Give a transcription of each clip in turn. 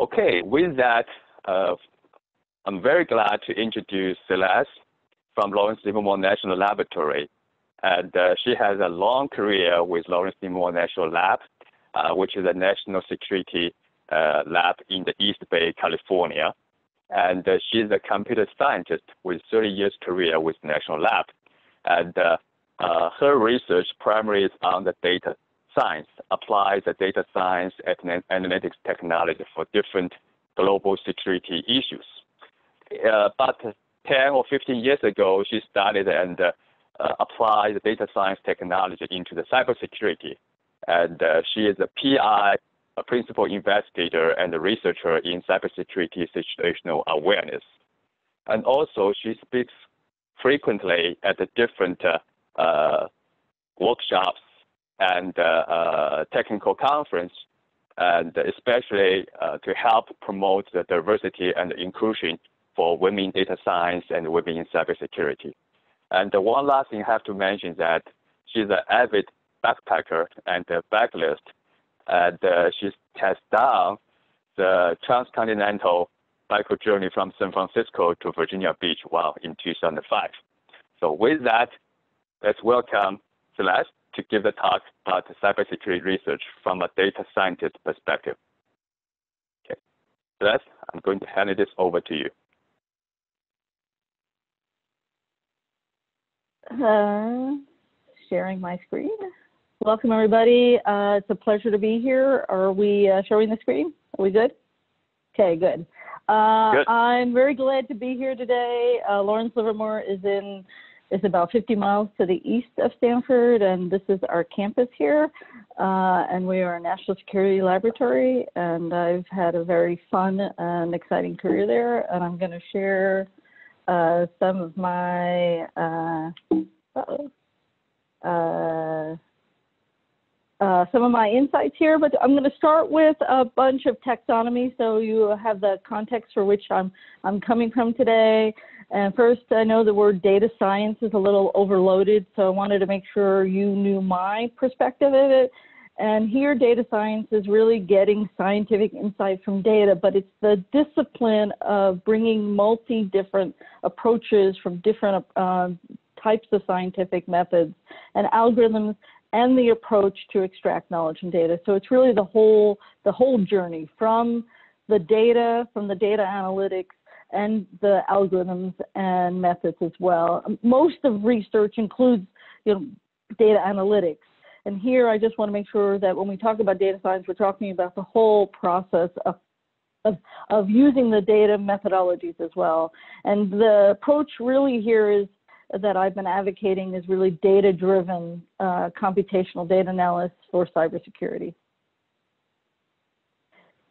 Okay, with that, uh, I'm very glad to introduce Celeste from Lawrence Livermore National Laboratory. And uh, she has a long career with Lawrence Livermore National Lab, uh, which is a national security uh, lab in the East Bay, California. And uh, she's a computer scientist with 30 years career with National Lab. And uh, her research primarily is on the data science, applies the data science and analytics technology for different global security issues. but 10 or 15 years ago, she started and applied the data science technology into the cybersecurity. And she is a PI a principal investigator and a researcher in cybersecurity situational awareness. And also, she speaks frequently at the different uh, uh, workshops and uh, uh technical conference, and especially uh, to help promote the diversity and inclusion for women in data science and women in cybersecurity. And the one last thing I have to mention that she's an avid backpacker and a backlist and she has done the transcontinental bicycle journey from San Francisco to Virginia Beach while in 2005. So with that, let's welcome Celeste to give the talk about cybersecurity research from a data scientist perspective. Okay, Celeste, I'm going to hand this over to you. Uh, sharing my screen. Welcome, everybody. Uh, it's a pleasure to be here. Are we uh, showing the screen? Are we good? Okay, good. Uh, good. I'm very glad to be here today. Uh, Lawrence Livermore is in is about 50 miles to the east of Stanford, and this is our campus here. Uh, and we are a national security laboratory, and I've had a very fun and exciting career there. And I'm going to share uh, some of my. Uh, uh, some of my insights here, but I'm going to start with a bunch of taxonomy so you have the context for which I'm, I'm coming from today. And first, I know the word data science is a little overloaded, so I wanted to make sure you knew my perspective of it. And here, data science is really getting scientific insight from data, but it's the discipline of bringing multi different approaches from different uh, types of scientific methods and algorithms and the approach to extract knowledge and data. So it's really the whole the whole journey from the data, from the data analytics and the algorithms and methods as well. Most of research includes you know data analytics. And here I just want to make sure that when we talk about data science, we're talking about the whole process of of, of using the data methodologies as well. And the approach really here is that I've been advocating is really data-driven uh, computational data analysis for cybersecurity.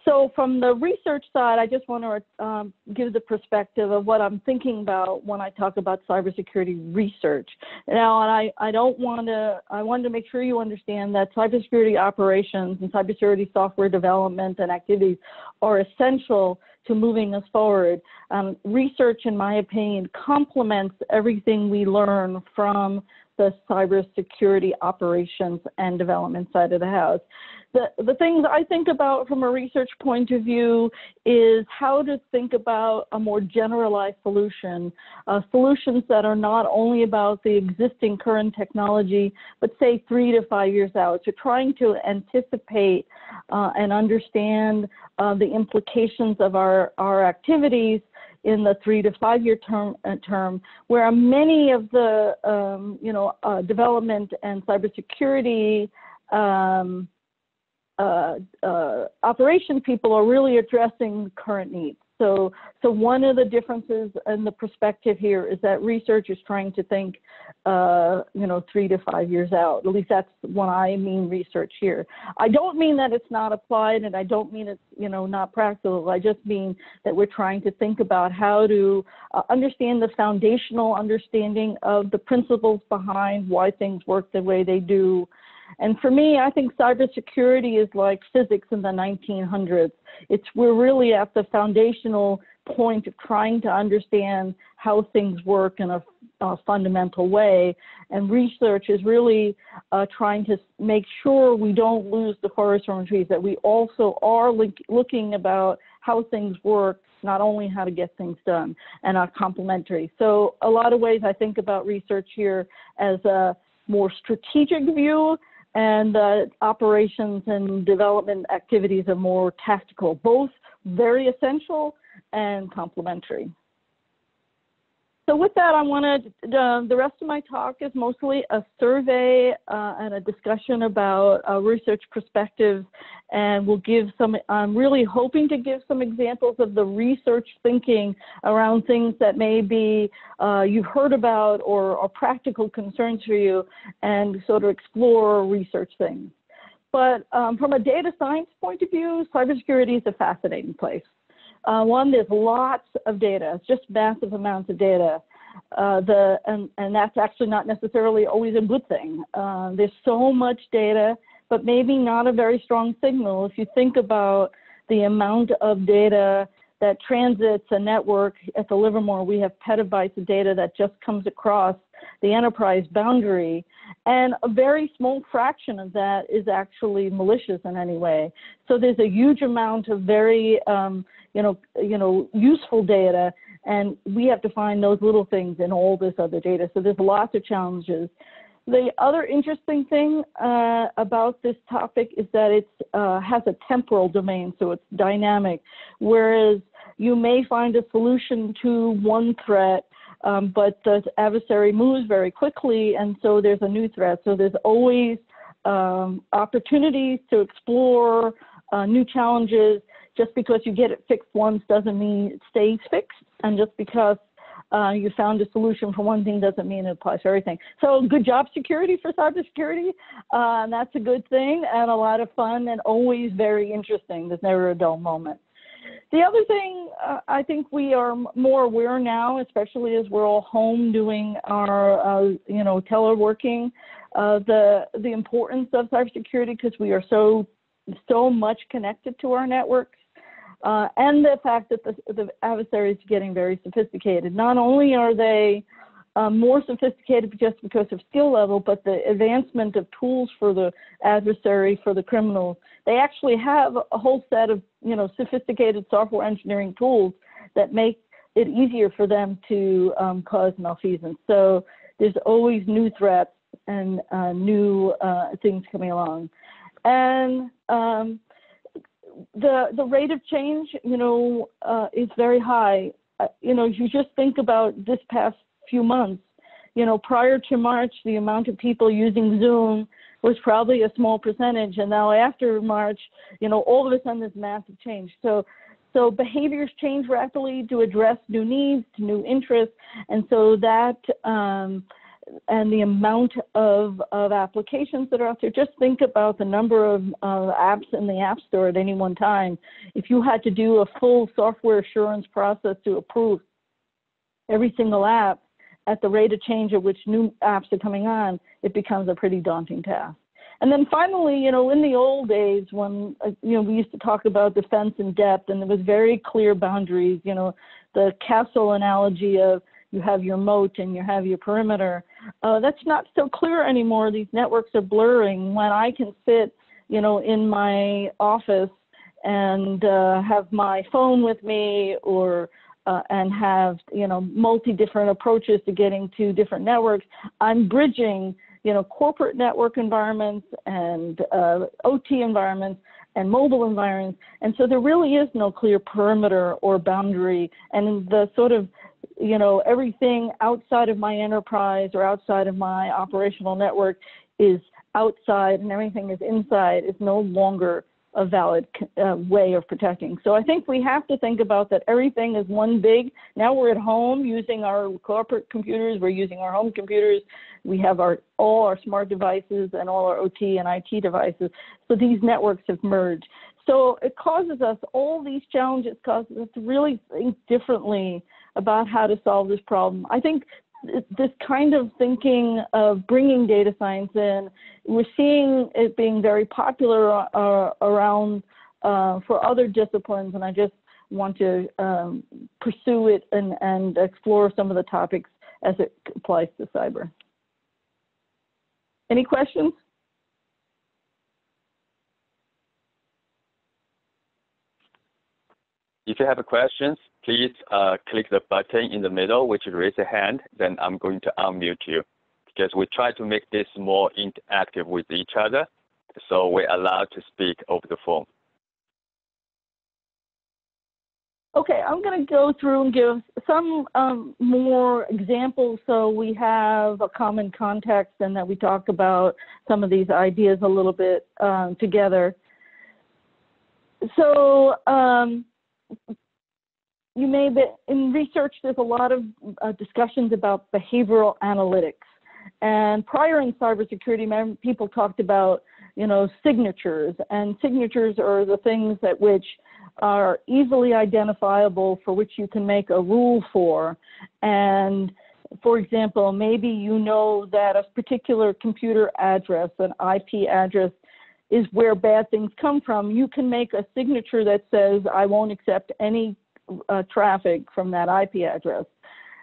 So from the research side, I just want to um, give the perspective of what I'm thinking about when I talk about cybersecurity research. Now, and I, I don't want to, I wanted to make sure you understand that cybersecurity operations and cybersecurity software development and activities are essential to moving us forward. Um, research, in my opinion, complements everything we learn from the cybersecurity operations and development side of the house the, the things I think about from a research point of view is how to think about a more generalized solution, uh, solutions that are not only about the existing current technology, but say three to five years out. So trying to anticipate uh, and understand uh, the implications of our, our activities in the three to five year term, uh, term where many of the um, you know uh, development and cybersecurity um, uh, uh, operation people are really addressing current needs. So, so one of the differences in the perspective here is that research is trying to think, uh, you know, three to five years out. At least that's what I mean research here. I don't mean that it's not applied, and I don't mean it's, you know, not practical. I just mean that we're trying to think about how to uh, understand the foundational understanding of the principles behind why things work the way they do, and for me, I think cybersecurity is like physics in the 1900s. It's we're really at the foundational point of trying to understand how things work in a, a fundamental way. And research is really uh, trying to make sure we don't lose the forest from trees, that we also are link, looking about how things work, not only how to get things done, and are complementary. So a lot of ways I think about research here as a more strategic view and uh, operations and development activities are more tactical, both very essential and complementary. So with that, I wanted, uh, the rest of my talk is mostly a survey uh, and a discussion about uh, research perspectives, and we'll give some, I'm really hoping to give some examples of the research thinking around things that maybe uh, you've heard about or are practical concerns for you, and sort of explore research things. But um, from a data science point of view, cybersecurity is a fascinating place. Uh, one, there's lots of data. Just massive amounts of data. Uh, the and, and that's actually not necessarily always a good thing. Uh, there's so much data, but maybe not a very strong signal. If you think about the amount of data that transits a network at the Livermore, we have petabytes of data that just comes across the enterprise boundary, and a very small fraction of that is actually malicious in any way. So there's a huge amount of very, um, you know, you know, useful data, and we have to find those little things in all this other data. So there's lots of challenges. The other interesting thing uh, about this topic is that it uh, has a temporal domain, so it's dynamic, whereas you may find a solution to one threat um, but the adversary moves very quickly, and so there's a new threat. So there's always um, opportunities to explore uh, new challenges. Just because you get it fixed once doesn't mean it stays fixed, and just because uh, you found a solution for one thing doesn't mean it applies to everything. So good job security for cybersecurity. Uh, that's a good thing and a lot of fun and always very interesting. There's never a dull moment. The other thing uh, I think we are more aware now, especially as we're all home doing our, uh, you know, teleworking, uh, the the importance of cybersecurity because we are so so much connected to our networks, uh, and the fact that the, the adversaries are getting very sophisticated. Not only are they um, more sophisticated just because of skill level, but the advancement of tools for the adversary, for the criminals. They actually have a whole set of, you know, sophisticated software engineering tools that make it easier for them to um, cause malfeasance. So there's always new threats and uh, new uh, things coming along. And um, the the rate of change, you know, uh, is very high. Uh, you know, you just think about this past few months. You know, prior to March, the amount of people using Zoom was probably a small percentage, and now after March, you know, all of a sudden there's massive change. So, so behaviors change rapidly to address new needs, new interests, and so that um, and the amount of, of applications that are out there. Just think about the number of uh, apps in the App Store at any one time. If you had to do a full software assurance process to approve every single app, at the rate of change at which new apps are coming on, it becomes a pretty daunting task. And then finally, you know, in the old days when, uh, you know, we used to talk about defense in depth and there was very clear boundaries, you know, the castle analogy of you have your moat and you have your perimeter. Uh, that's not so clear anymore. These networks are blurring. When I can sit, you know, in my office and uh, have my phone with me or uh, and have you know multi different approaches to getting to different networks. I'm bridging you know corporate network environments and uh, OT environments and mobile environments, and so there really is no clear perimeter or boundary, and the sort of you know everything outside of my enterprise or outside of my operational network is outside and everything is inside is no longer a valid uh, way of protecting. So I think we have to think about that everything is one big. Now we're at home using our corporate computers, we're using our home computers, we have our all our smart devices and all our OT and IT devices. So these networks have merged. So it causes us all these challenges causes us to really think differently about how to solve this problem. I think this kind of thinking of bringing data science in, we're seeing it being very popular uh, around uh, for other disciplines, and I just want to um, pursue it and, and explore some of the topics as it applies to cyber. Any questions? If you have questions, please uh, click the button in the middle, which is raise a hand. Then I'm going to unmute you because we try to make this more interactive with each other. So we're allowed to speak over the phone. Okay, I'm going to go through and give some um, more examples so we have a common context and that we talk about some of these ideas a little bit um, together. So um, you may be, in research, there's a lot of uh, discussions about behavioral analytics. And prior in cybersecurity, people talked about, you know, signatures, and signatures are the things at which are easily identifiable for which you can make a rule for. And for example, maybe you know that a particular computer address, an IP address, is where bad things come from. You can make a signature that says, I won't accept any uh, traffic from that IP address.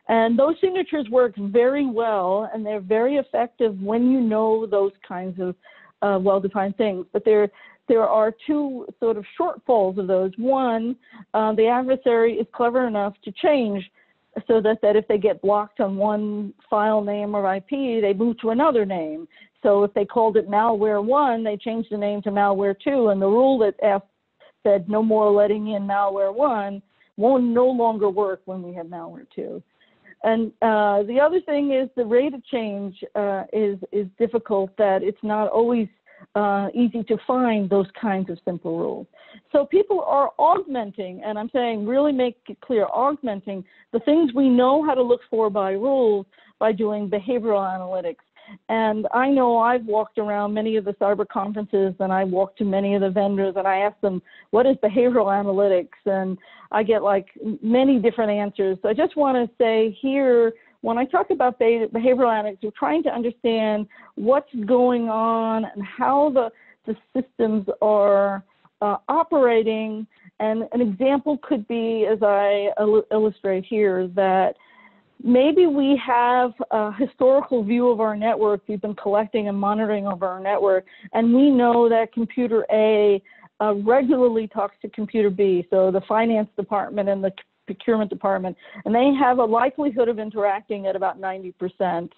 And those signatures work very well and they're very effective when you know those kinds of uh, well defined things. But they're there are two sort of shortfalls of those. One, uh, the adversary is clever enough to change so that, that if they get blocked on one file name or IP, they move to another name. So if they called it malware one, they changed the name to malware two, and the rule that F said no more letting in malware one won't no longer work when we have malware two. And uh, the other thing is the rate of change uh, is is difficult. That it's not always uh, easy to find those kinds of simple rules. So people are augmenting, and I'm saying really make it clear, augmenting the things we know how to look for by rules by doing behavioral analytics. And I know I've walked around many of the cyber conferences and I walked to many of the vendors and I ask them, what is behavioral analytics? And I get like many different answers. So I just want to say here, when I talk about behavioral analytics, we're trying to understand what's going on and how the, the systems are uh, operating. And an example could be, as I il illustrate here, that maybe we have a historical view of our network. We've been collecting and monitoring over our network, and we know that computer A uh, regularly talks to computer B. So the finance department and the procurement department, and they have a likelihood of interacting at about 90%,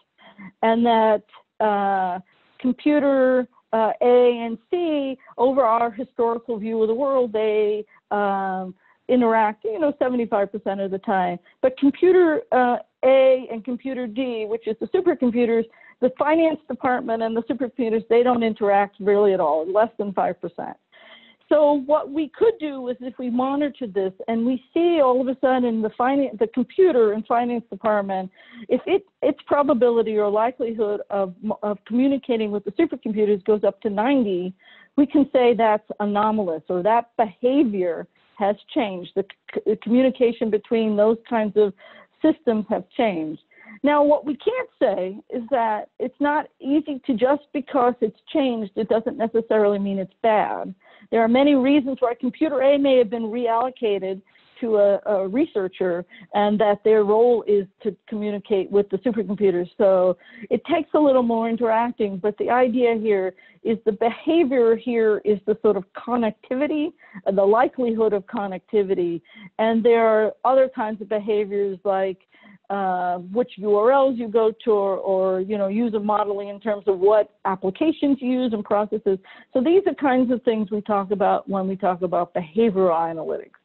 and that uh, computer uh, A and C, over our historical view of the world, they um, interact, you know, 75% of the time. But computer uh, A and computer D, which is the supercomputers, the finance department and the supercomputers, they don't interact really at all, less than 5%. So what we could do is if we monitored this and we see all of a sudden the finance, the computer and finance department, if it its probability or likelihood of of communicating with the supercomputers goes up to 90, we can say that's anomalous or that behavior has changed. The, the communication between those kinds of systems have changed. Now, what we can't say is that it's not easy to just because it's changed, it doesn't necessarily mean it's bad. There are many reasons why computer A may have been reallocated to a, a, researcher and that their role is to communicate with the supercomputers. So it takes a little more interacting, but the idea here is the behavior here is the sort of connectivity, uh, the likelihood of connectivity. And there are other kinds of behaviors like uh, which URLs you go to or, or, you know, use user modeling in terms of what applications you use and processes. So these are kinds of things we talk about when we talk about behavioral analytics.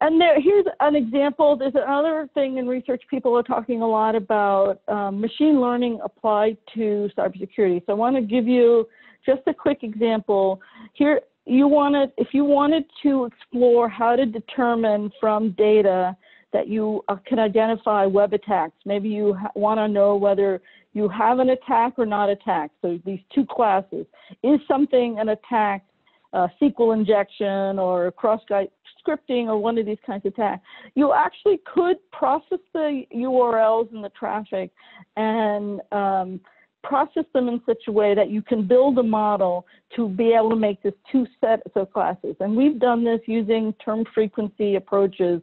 And there, here's an example. There's another thing in research. People are talking a lot about um, machine learning applied to cybersecurity. So I want to give you just a quick example. Here, you wanted, if you wanted to explore how to determine from data that you uh, can identify web attacks. Maybe you want to know whether you have an attack or not attack. So these two classes. Is something an attack, uh, SQL injection or cross-site scripting or one of these kinds of attacks? You actually could process the URLs and the traffic and um, process them in such a way that you can build a model to be able to make this two sets of classes. And we've done this using term frequency approaches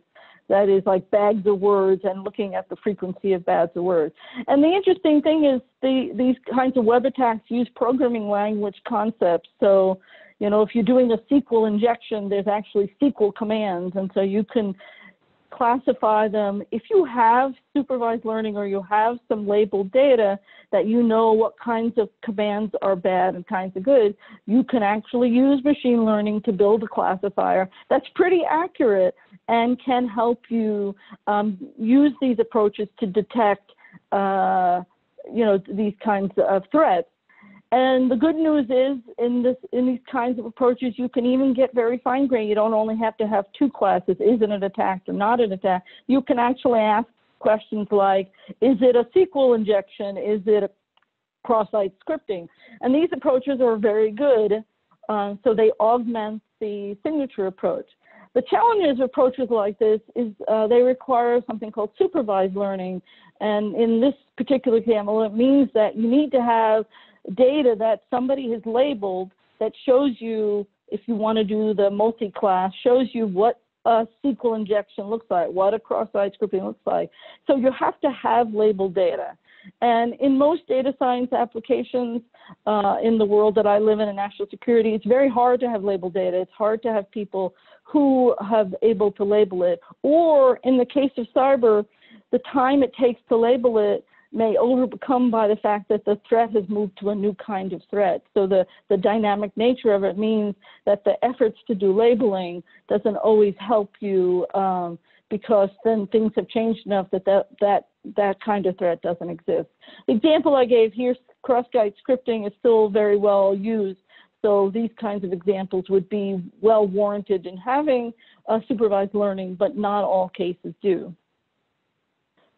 that is like bags of words and looking at the frequency of bags of words. And the interesting thing is the, these kinds of web attacks use programming language concepts. So you know, if you're doing a SQL injection, there's actually SQL commands, and so you can classify them. If you have supervised learning or you have some labeled data that you know what kinds of commands are bad and kinds of good, you can actually use machine learning to build a classifier that's pretty accurate and can help you um, use these approaches to detect, uh, you know, these kinds of threats. And the good news is in this in these kinds of approaches, you can even get very fine grained. You don't only have to have two classes, is it an attack or not an attack? You can actually ask questions like, is it a SQL injection? Is it a cross-site scripting? And these approaches are very good. Uh, so they augment the signature approach. The challenges of approaches like this is uh, they require something called supervised learning. And in this particular example, it means that you need to have data that somebody has labeled that shows you, if you want to do the multi-class, shows you what a SQL injection looks like, what a cross-site scripting looks like. So you have to have labeled data. And in most data science applications uh, in the world that I live in in national security, it's very hard to have labeled data. It's hard to have people who have able to label it. Or in the case of cyber, the time it takes to label it may overcome by the fact that the threat has moved to a new kind of threat. So the, the dynamic nature of it means that the efforts to do labeling doesn't always help you um, because then things have changed enough that that, that that kind of threat doesn't exist. The example I gave here, cross-site scripting is still very well used. So these kinds of examples would be well warranted in having supervised learning, but not all cases do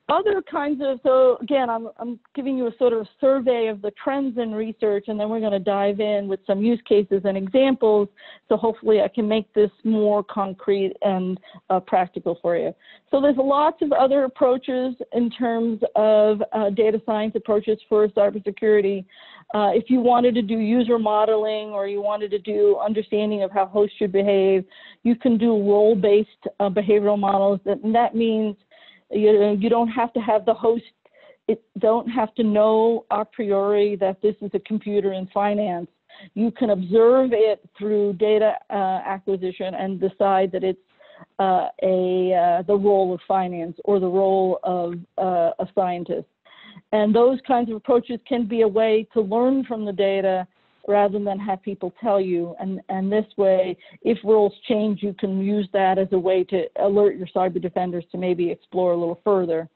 other kinds of, so again, I'm, I'm giving you a sort of survey of the trends in research, and then we're going to dive in with some use cases and examples. So hopefully I can make this more concrete and uh, practical for you. So there's lots of other approaches in terms of uh, data science approaches for cybersecurity. Uh, if you wanted to do user modeling or you wanted to do understanding of how hosts should behave, you can do role-based uh, behavioral models. And that means you, you don't have to have the host, it don't have to know a priori that this is a computer in finance. You can observe it through data uh, acquisition and decide that it's uh, a uh, the role of finance or the role of uh, a scientist. And those kinds of approaches can be a way to learn from the data rather than have people tell you. And, and this way, if rules change, you can use that as a way to alert your cyber defenders to maybe explore a little further.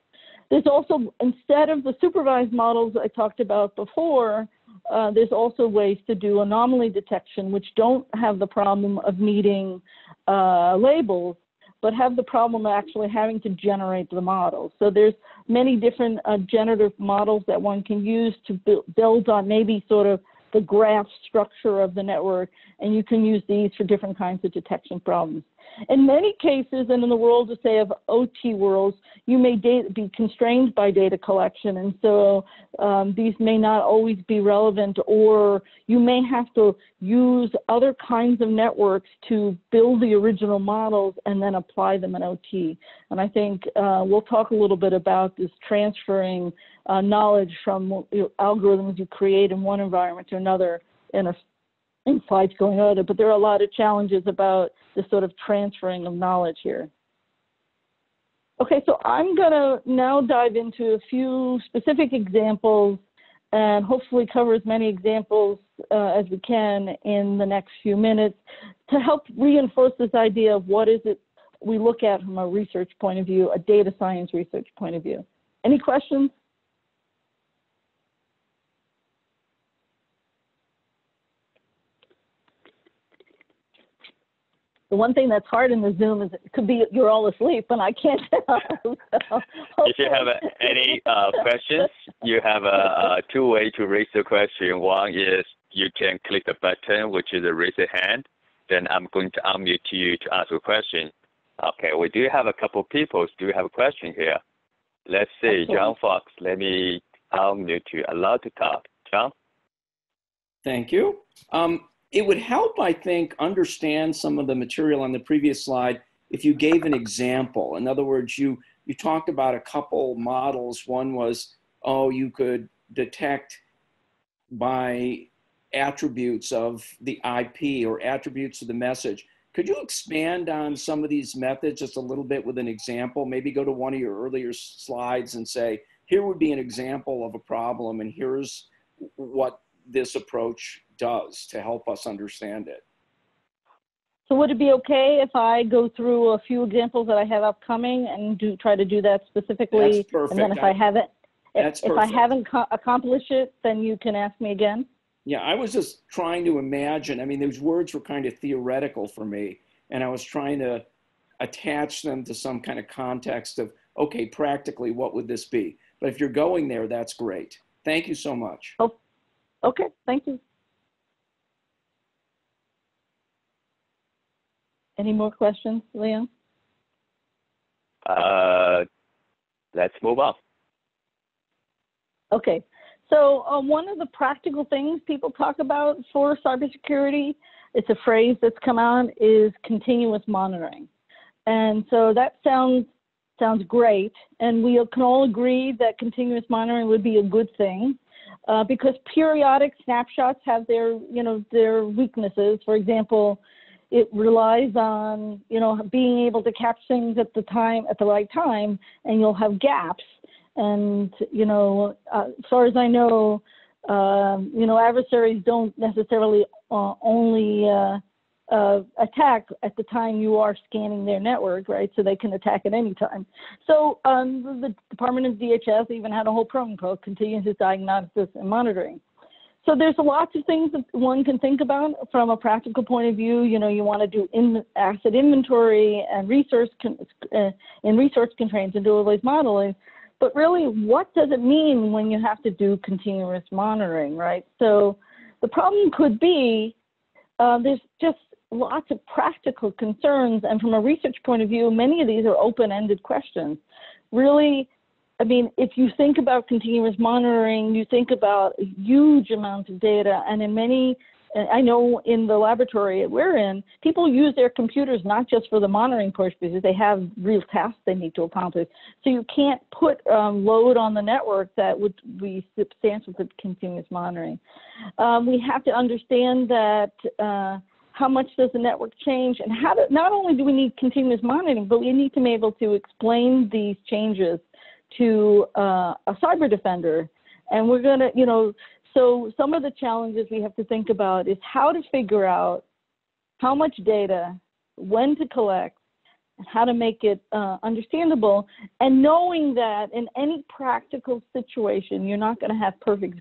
There's also, instead of the supervised models I talked about before, uh, there's also ways to do anomaly detection, which don't have the problem of needing uh, labels, but have the problem of actually having to generate the models. So there's many different uh, generative models that one can use to build on maybe sort of the graph structure of the network, and you can use these for different kinds of detection problems. In many cases, and in the world, of, say, of OT worlds, you may be constrained by data collection, and so um, these may not always be relevant, or you may have to use other kinds of networks to build the original models and then apply them in OT. And I think uh, we'll talk a little bit about this transferring uh, knowledge from algorithms you create in one environment to another in a in slides going on, but there are a lot of challenges about the sort of transferring of knowledge here. Okay, so I'm going to now dive into a few specific examples and hopefully cover as many examples uh, as we can in the next few minutes to help reinforce this idea of what is it we look at from a research point of view, a data science research point of view. Any questions? The one thing that's hard in the Zoom is it could be you're all asleep and I can't tell. so if you have any uh, questions, you have a, a two way to raise the question. One is you can click the button, which is a raise a hand. Then I'm going to unmute you to ask a question. Okay, we do have a couple people do have a question here. Let's see, John Fox. Let me unmute you. Allowed to talk, John. Thank you. Um, it would help, I think, understand some of the material on the previous slide if you gave an example. In other words, you, you talked about a couple models. One was, oh, you could detect by attributes of the IP or attributes of the message. Could you expand on some of these methods just a little bit with an example? Maybe go to one of your earlier slides and say, here would be an example of a problem, and here's what this approach does to help us understand it. So would it be okay if I go through a few examples that I have upcoming and do try to do that specifically? That's perfect. And then if I, haven't, That's if, if I haven't co- accomplished it, then you can ask me again. Yeah, I was just trying to imagine. I mean, those words were kind of theoretical for me, and I was trying to attach them to some kind of context of, okay, practically, what would this be? But if you're going there, that's great. Thank you so much. Oh, Okay, thank you. Any more questions, Liang? Uh, let's move on. Okay, so uh, one of the practical things people talk about for cybersecurity, it's a phrase that's come out, is continuous monitoring. And so that sounds sounds great, and we can all agree that continuous monitoring would be a good thing. Uh, because periodic snapshots have their, you know, their weaknesses. For example, it relies on, you know, being able to catch things at the time, at the right time, and you'll have gaps. And, you know, uh, as far as I know, uh, you know, adversaries don't necessarily uh, only uh, uh, attack at the time you are scanning their network, right? So they can attack at any time. So um, the Department of DHS even had a whole program called Continuous Diagnosis and Monitoring. So there's lots of things that one can think about from a practical point of view. You know, you want to do in, asset inventory and resource con, uh, and resource constraints and do modeling. But really, what does it mean when you have to do continuous monitoring, right? So the problem could be uh, there's just lots of practical concerns. And from a research point of view, many of these are open-ended questions. Really, I mean, if you think about continuous monitoring, you think about huge amounts of data. And in many, I know in the laboratory we're in, people use their computers not just for the monitoring portion because they have real tasks they need to accomplish. So you can't put um, load on the network that would be substantial to continuous monitoring. Um, we have to understand that uh, how much does the network change and how not only do we need continuous monitoring, but we need to be able to explain these changes to uh, a cyber defender. And we're going to, you know, so some of the challenges we have to think about is how to figure out how much data, when to collect, how to make it uh, understandable, and knowing that in any practical situation, you're not going to have perfect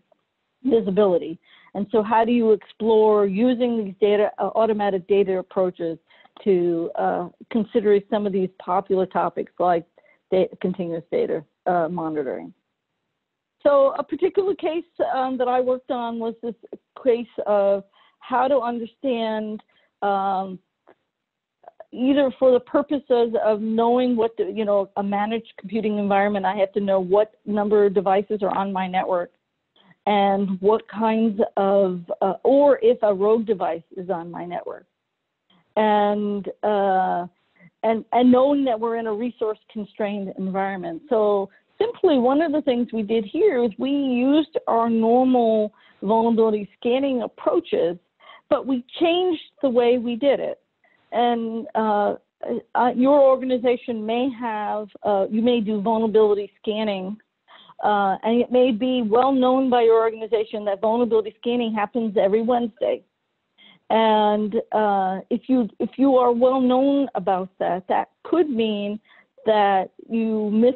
visibility. And so how do you explore using these data, uh, automatic data approaches to uh, consider some of these popular topics like continuous data uh, monitoring? So a particular case um, that I worked on was this case of how to understand um, either for the purposes of knowing what, the, you know, a managed computing environment, I have to know what number of devices are on my network and what kinds of, uh, or if a rogue device is on my network. And, uh, and, and knowing that we're in a resource constrained environment. So simply one of the things we did here is we used our normal vulnerability scanning approaches, but we changed the way we did it. And uh, uh, your organization may have, uh, you may do vulnerability scanning uh, and it may be well known by your organization that vulnerability scanning happens every Wednesday. And uh, if you if you are well known about that, that could mean that you miss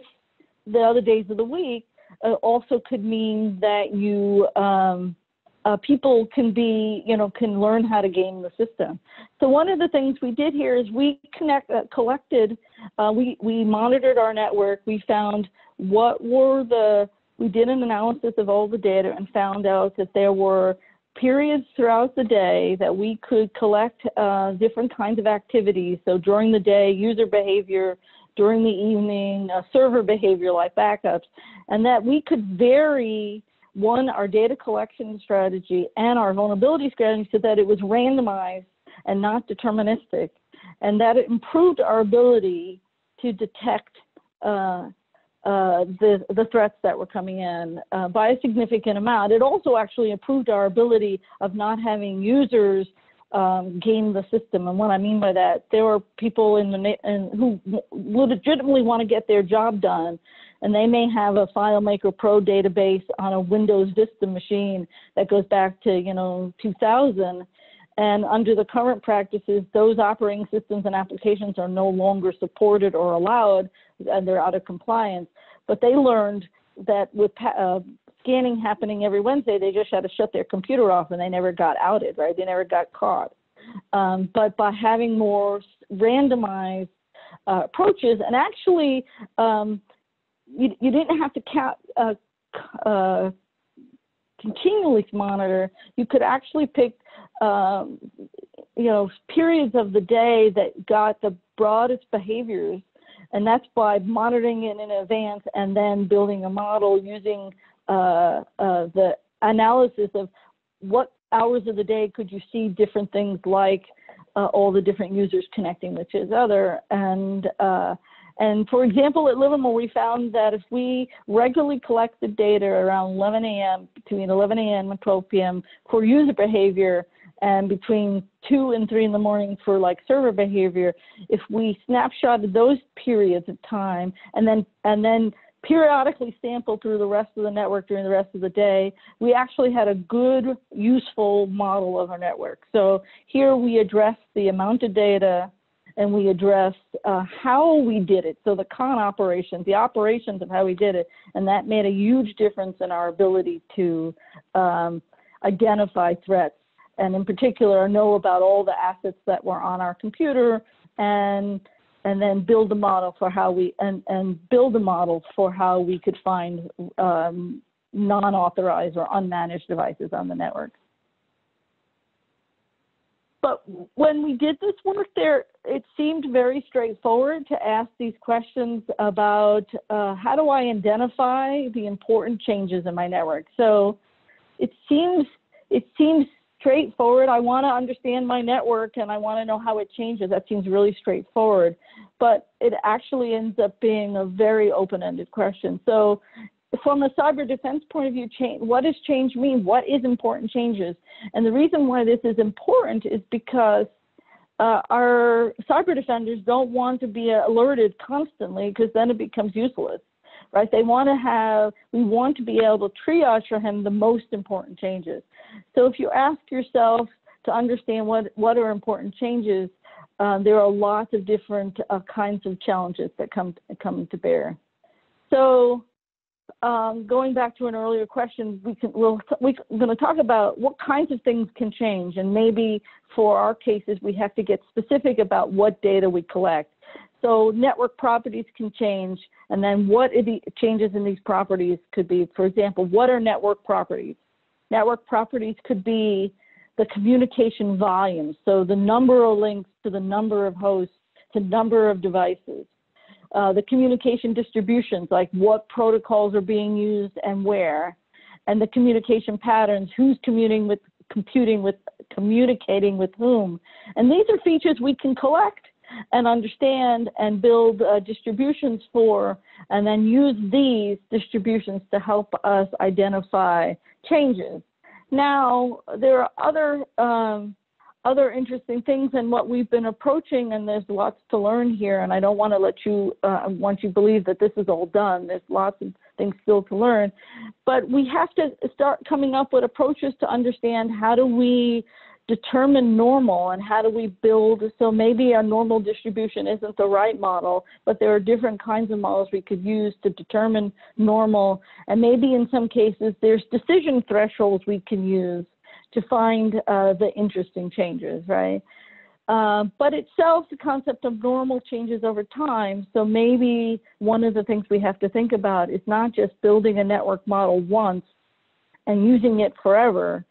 the other days of the week. Uh, also could mean that you um, uh, people can be you know can learn how to game the system. So one of the things we did here is we connect uh, collected uh, we we monitored our network. We found what were the, we did an analysis of all the data and found out that there were periods throughout the day that we could collect uh, different kinds of activities. So during the day, user behavior, during the evening, uh, server behavior like backups, and that we could vary one, our data collection strategy and our vulnerability strategy so that it was randomized and not deterministic, and that it improved our ability to detect uh, uh, the, the threats that were coming in uh, by a significant amount. It also actually improved our ability of not having users um, game the system. And what I mean by that, there were people in the in, who legitimately want to get their job done, and they may have a FileMaker Pro database on a Windows Vista machine that goes back to you know 2000. And under the current practices, those operating systems and applications are no longer supported or allowed, and they're out of compliance. But they learned that with uh, scanning happening every Wednesday, they just had to shut their computer off and they never got outed, right? They never got caught. Um, but by having more randomized uh, approaches, and actually, um, you, you didn't have to count, uh, uh, continually monitor. You could actually pick um, you know, periods of the day that got the broadest behaviors. And that's by monitoring it in advance and then building a model using uh, uh, the analysis of what hours of the day could you see different things like uh, all the different users connecting with each other. And, uh, and for example, at Livermore, we found that if we regularly collected data around 11 a.m., between 11 a.m. and 12 p.m. for user behavior, and between two and three in the morning for like server behavior, if we snapshotted those periods of time and then and then periodically sample through the rest of the network during the rest of the day, we actually had a good, useful model of our network. So here we address the amount of data and we address uh, how we did it. So the con operations, the operations of how we did it, and that made a huge difference in our ability to um, identify threats and in particular know about all the assets that were on our computer and and then build a model for how we and, and build a model for how we could find um, non-authorized or unmanaged devices on the network. But when we did this work there, it seemed very straightforward to ask these questions about uh, how do I identify the important changes in my network. So it seems it seems straightforward. I want to understand my network and I want to know how it changes. That seems really straightforward, but it actually ends up being a very open-ended question. So from a cyber defense point of view, change, what does change mean? What is important changes? And the reason why this is important is because uh, our cyber defenders don't want to be alerted constantly because then it becomes useless right? They want to have, we want to be able to triage for him the most important changes. So if you ask yourself to understand what, what are important changes, um, there are lots of different uh, kinds of challenges that come, come to bear. So um, going back to an earlier question, we can, we'll, we're going to talk about what kinds of things can change. And maybe for our cases, we have to get specific about what data we collect. So network properties can change, and then what the changes in these properties could be. For example, what are network properties? Network properties could be the communication volume, so the number of links to the number of hosts to number of devices. Uh, the communication distributions, like what protocols are being used and where, and the communication patterns, who's commuting with, computing with, communicating with whom. And these are features we can collect and understand and build uh, distributions for, and then use these distributions to help us identify changes. Now, there are other um, other interesting things and what we've been approaching, and there's lots to learn here. And I don't want to let you uh, want you believe that this is all done. There's lots of things still to learn, but we have to start coming up with approaches to understand how do we determine normal and how do we build so maybe a normal distribution isn't the right model but there are different kinds of models we could use to determine normal. And maybe in some cases there's decision thresholds we can use to find uh, the interesting changes right? Uh, but itself the concept of normal changes over time. So maybe one of the things we have to think about is not just building a network model once and using it forever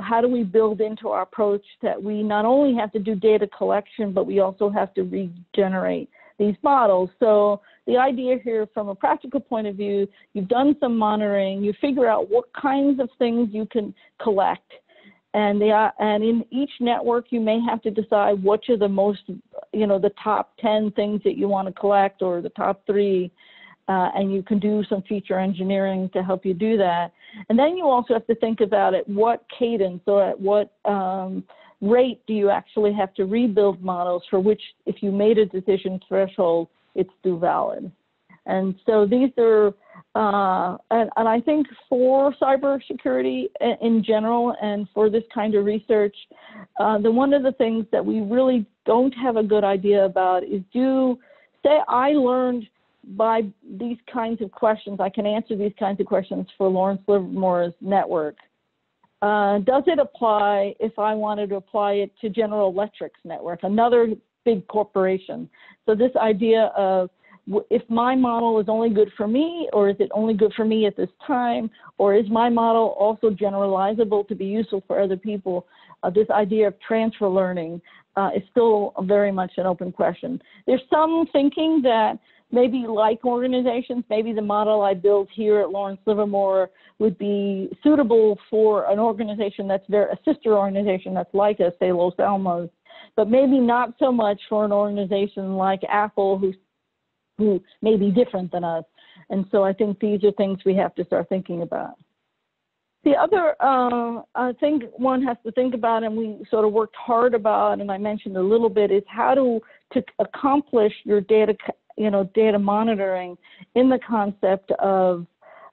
how do we build into our approach that we not only have to do data collection, but we also have to regenerate these models. So the idea here from a practical point of view, you've done some monitoring, you figure out what kinds of things you can collect. And, they are, and in each network, you may have to decide which are the most, you know, the top 10 things that you want to collect or the top three. Uh, and you can do some feature engineering to help you do that. And then you also have to think about at what cadence or at what um, rate do you actually have to rebuild models for which, if you made a decision threshold, it's still valid. And so these are, uh, and, and I think for cybersecurity in general and for this kind of research, uh, the one of the things that we really don't have a good idea about is do, say I learned by these kinds of questions, I can answer these kinds of questions for Lawrence Livermore's network. Uh, does it apply if I wanted to apply it to General Electric's network, another big corporation? So this idea of if my model is only good for me, or is it only good for me at this time, or is my model also generalizable to be useful for other people? Uh, this idea of transfer learning uh, is still very much an open question. There's some thinking that maybe like organizations, maybe the model I built here at Lawrence Livermore would be suitable for an organization that's very, a sister organization that's like us, say Los Alamos, but maybe not so much for an organization like Apple who's who may be different than us. And so I think these are things we have to start thinking about. The other uh, I think one has to think about, and we sort of worked hard about, and I mentioned a little bit, is how to to accomplish your data, you know, data monitoring in the concept of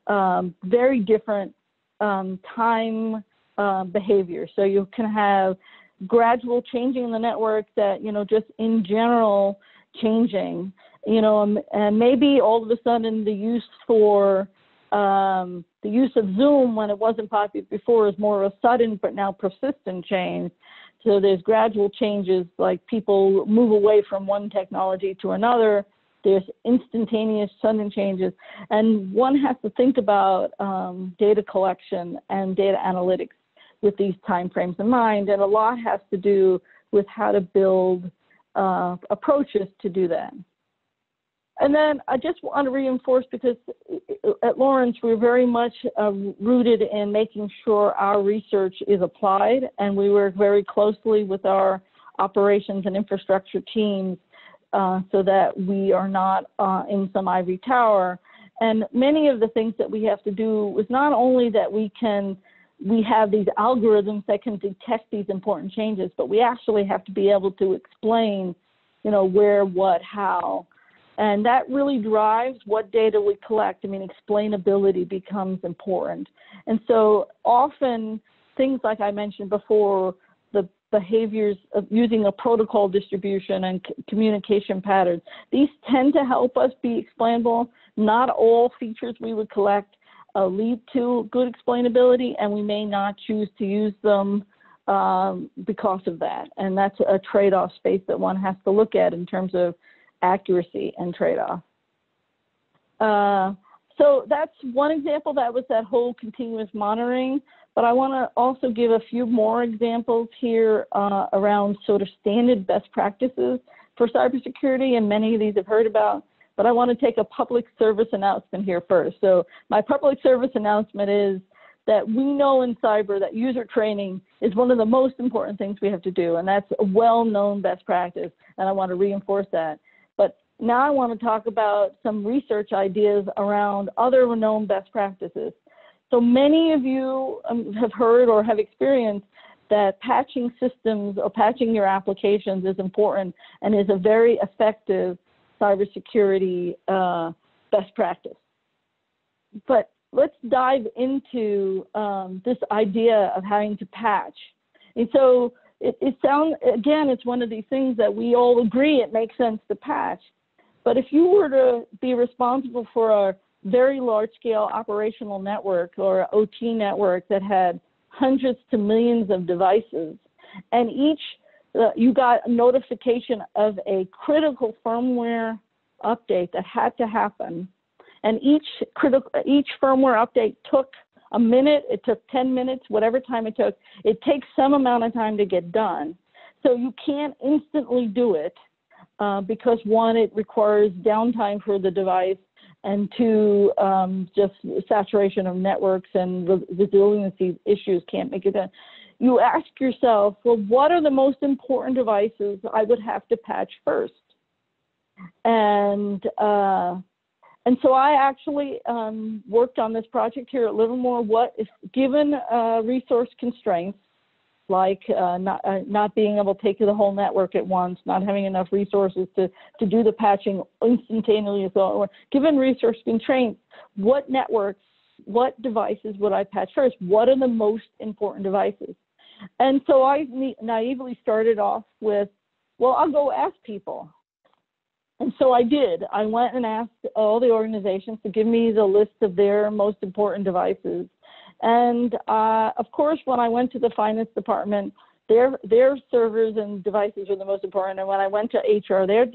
um, very different um, time uh, behavior. So you can have gradual changing in the network that you know just in general changing you know, and maybe all of a sudden the use for um, the use of Zoom when it wasn't popular before is more of a sudden but now persistent change. So there's gradual changes, like people move away from one technology to another. There's instantaneous sudden changes, and one has to think about um, data collection and data analytics with these timeframes in mind. And a lot has to do with how to build uh, approaches to do that. And then I just want to reinforce because at Lawrence, we're very much uh, rooted in making sure our research is applied, and we work very closely with our operations and infrastructure teams uh, so that we are not uh, in some ivory tower. And many of the things that we have to do is not only that we can we have these algorithms that can detect these important changes, but we actually have to be able to explain, you know, where, what, how, and that really drives what data we collect. I mean, explainability becomes important. And so often, things like I mentioned before, behaviors of using a protocol distribution and communication patterns, these tend to help us be explainable. Not all features we would collect uh, lead to good explainability, and we may not choose to use them um, because of that. And that's a trade off space that one has to look at in terms of accuracy and trade-off. Uh, so that's one example. That was that whole continuous monitoring. But I want to also give a few more examples here uh, around sort of standard best practices for cybersecurity, and many of these have heard about. But I want to take a public service announcement here first. So my public service announcement is that we know in cyber that user training is one of the most important things we have to do, and that's a well-known best practice, and I want to reinforce that. But now I want to talk about some research ideas around other known best practices. So many of you um, have heard or have experienced that patching systems or patching your applications is important and is a very effective cybersecurity uh, best practice. But let's dive into um, this idea of having to patch. And so it, it sounds, again, it's one of these things that we all agree it makes sense to patch. But if you were to be responsible for a very large scale operational network or OT network that had hundreds to millions of devices, and each uh, you got a notification of a critical firmware update that had to happen, and each critical each firmware update took a minute, it took 10 minutes, whatever time it took. It takes some amount of time to get done. So you can't instantly do it uh, because one, it requires downtime for the device, and two, um, just saturation of networks and resiliency issues can't make it done. You ask yourself, well, what are the most important devices I would have to patch first? And uh, and so I actually um, worked on this project here at Livermore. What if given uh, resource constraints, like uh, not, uh, not being able to take the whole network at once, not having enough resources to, to do the patching instantaneously, or given resource constraints, what networks, what devices would I patch first? What are the most important devices? And so I naively started off with, well, I'll go ask people. And so I did. I went and asked all the organizations to give me the list of their most important devices. And uh, of course, when I went to the finance department, their their servers and devices were the most important. And when I went to HR, their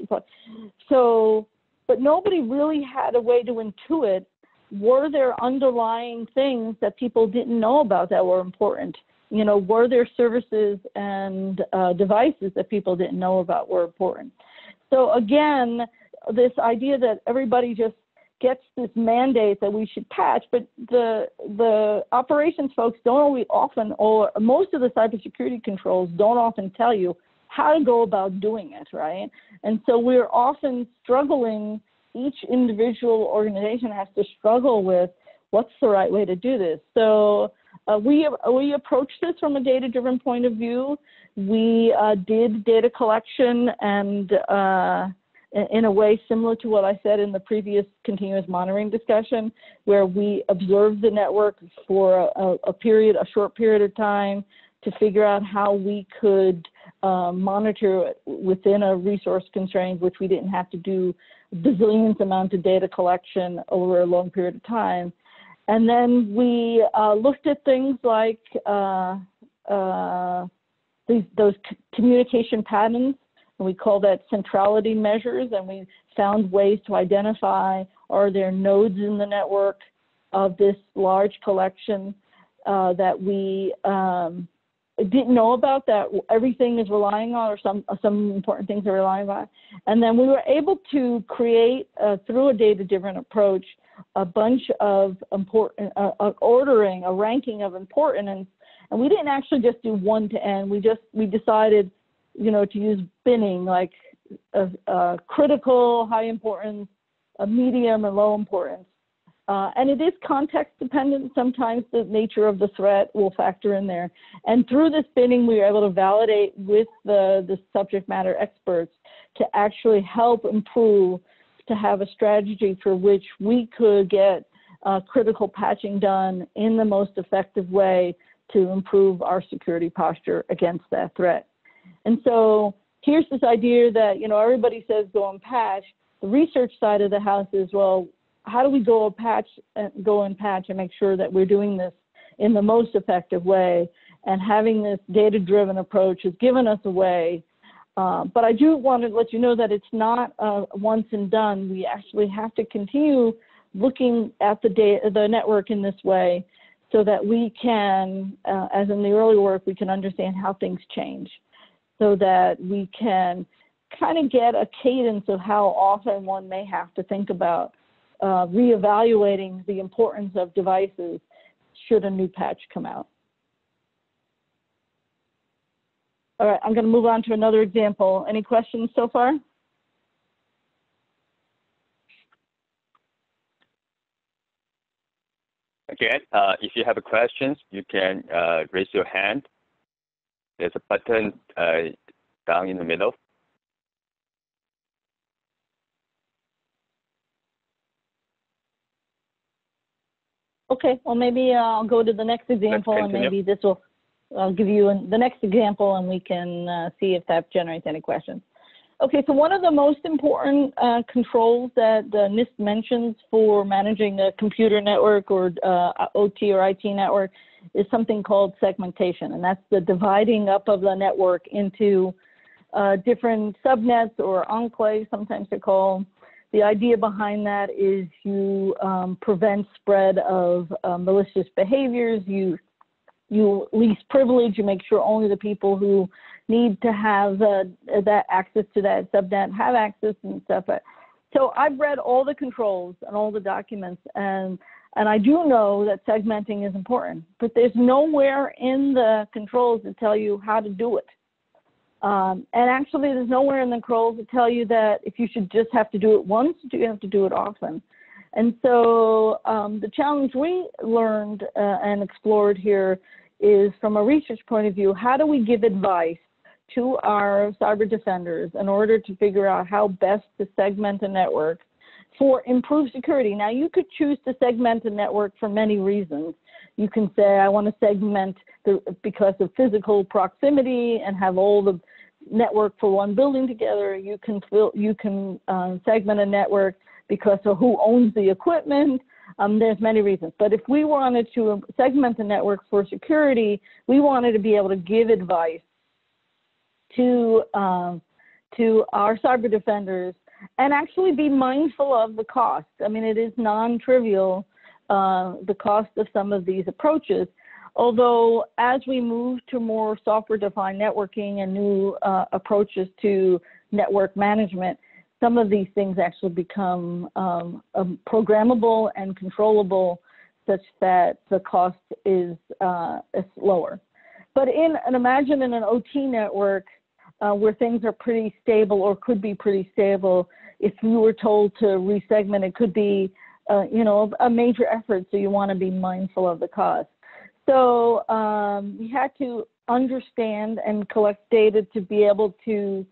so, but nobody really had a way to intuit were there underlying things that people didn't know about that were important. You know, were there services and uh, devices that people didn't know about were important. So again, this idea that everybody just gets this mandate that we should patch, but the the operations folks don't always often, or most of the cybersecurity controls don't often tell you how to go about doing it, right? And so we're often struggling. Each individual organization has to struggle with what's the right way to do this. So uh, we we approach this from a data-driven point of view. We uh, did data collection and uh, in a way similar to what I said in the previous continuous monitoring discussion, where we observed the network for a, a period, a short period of time, to figure out how we could uh, monitor it within a resource constraint, which we didn't have to do bazillions amount of data collection over a long period of time. And then we uh, looked at things like uh, uh these, those communication patterns, and we call that centrality measures, and we found ways to identify are there nodes in the network of this large collection uh, that we um, didn't know about that everything is relying on or some some important things are relying on and then we were able to create uh, through a data driven approach a bunch of important uh, ordering a ranking of importance and we didn't actually just do one to end. We just we decided, you know, to use binning like a, a critical, high importance, a medium, and low importance. Uh, and it is context dependent. Sometimes the nature of the threat will factor in there. And through this binning, we were able to validate with the, the subject matter experts to actually help improve, to have a strategy for which we could get uh, critical patching done in the most effective way to improve our security posture against that threat. And so here's this idea that, you know, everybody says go and patch. The research side of the house is, well, how do we go and patch, and go and patch and make sure that we're doing this in the most effective way? And having this data-driven approach has given us a way. Uh, but I do want to let you know that it's not uh, once and done. We actually have to continue looking at the data, the network in this way so that we can, uh, as in the early work, we can understand how things change so that we can kind of get a cadence of how often one may have to think about uh, reevaluating the importance of devices should a new patch come out. All right, I'm going to move on to another example. Any questions so far? Again, uh, if you have questions, you can uh, raise your hand. There's a button uh, down in the middle. Okay, well maybe uh, I'll go to the next example and maybe this will, I'll give you the next example and we can uh, see if that generates any questions. Okay, so one of the most important uh, controls that the NIST mentions for managing a computer network or uh, OT or IT network is something called segmentation, and that's the dividing up of the network into uh, different subnets or enclaves, sometimes they're called. The idea behind that is you um, prevent spread of uh, malicious behaviors, you you least privilege, you make sure only the people who need to have uh, that access to that subnet have access and stuff. So I've read all the controls and all the documents, and and I do know that segmenting is important, but there's nowhere in the controls to tell you how to do it. Um, and actually, there's nowhere in the controls to tell you that if you should just have to do it once, do you have to do it often. And so um, the challenge we learned uh, and explored here is from a research point of view, how do we give advice to our cyber defenders in order to figure out how best to segment a network for improved security. Now, you could choose to segment a network for many reasons. You can say, I want to segment the, because of physical proximity and have all the network for one building together. You can, you can uh, segment a network because of who owns the equipment. Um, there's many reasons. But if we wanted to segment the network for security, we wanted to be able to give advice to, um, to our cyber defenders and actually be mindful of the cost. I mean, it is non-trivial, uh, the cost of some of these approaches. Although as we move to more software-defined networking and new uh, approaches to network management, some of these things actually become um, um, programmable and controllable such that the cost is, uh, is lower. But in, and imagine in an OT network, uh, where things are pretty stable or could be pretty stable. If you were told to resegment, it could be, uh, you know, a major effort. So you want to be mindful of the cost. So um, we had to understand and collect data to be able to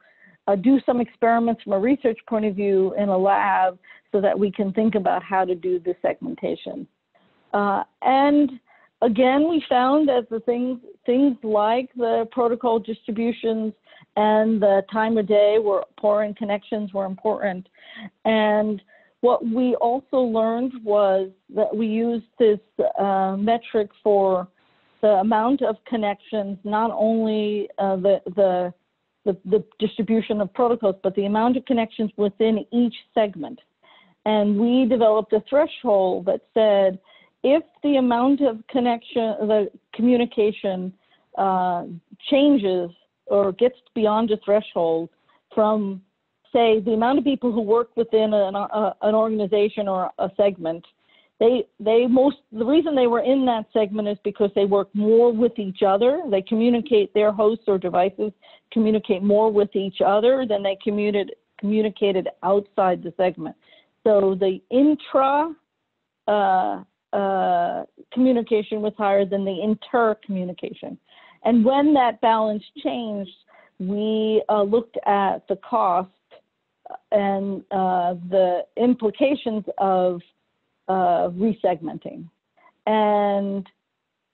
uh, do some experiments from a research point of view in a lab so that we can think about how to do the segmentation. Uh, and again, we found that the things, things like the protocol distributions and the time of day were pouring connections were important. And what we also learned was that we used this uh, metric for the amount of connections, not only uh, the, the, the, the distribution of protocols, but the amount of connections within each segment. And we developed a threshold that said if the amount of connection, the communication uh, changes or gets beyond a threshold from, say, the amount of people who work within an, an organization or a segment, they, they most, the reason they were in that segment is because they work more with each other. They communicate, their hosts or devices communicate more with each other than they communicated, communicated outside the segment. So the intra uh, uh, communication was higher than the inter communication. And when that balance changed, we uh, looked at the cost and uh, the implications of uh, resegmenting. And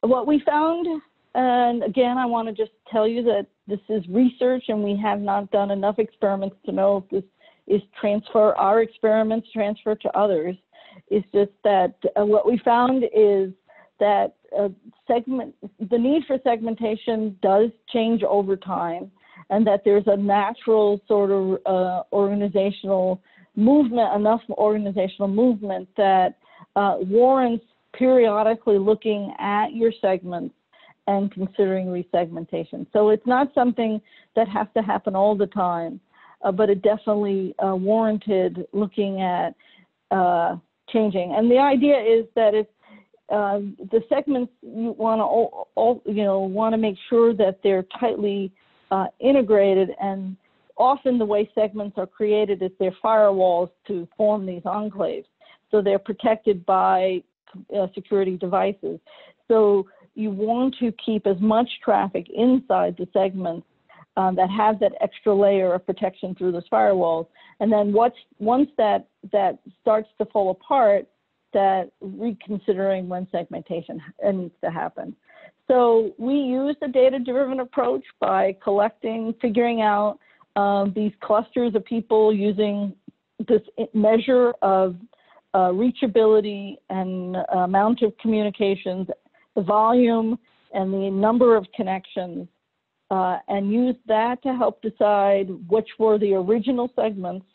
what we found, and again, I want to just tell you that this is research and we have not done enough experiments to know if this is transfer, our experiments transfer to others. It's just that uh, what we found is that uh, segment the need for segmentation does change over time and that there's a natural sort of uh, organizational movement enough organizational movement that uh, warrants periodically looking at your segments and considering resegmentation. So it's not something that has to happen all the time uh, but it definitely uh, warranted looking at uh, changing. And the idea is that it's uh, the segments you want to you know want to make sure that they're tightly uh, integrated and often the way segments are created is they're firewalls to form these enclaves. So they're protected by uh, security devices. So you want to keep as much traffic inside the segments um, that have that extra layer of protection through those firewalls. And then once once that that starts to fall apart that reconsidering when segmentation needs to happen. So we use a data-driven approach by collecting, figuring out um, these clusters of people using this measure of uh, reachability and amount of communications, the volume and the number of connections, uh, and use that to help decide which were the original segments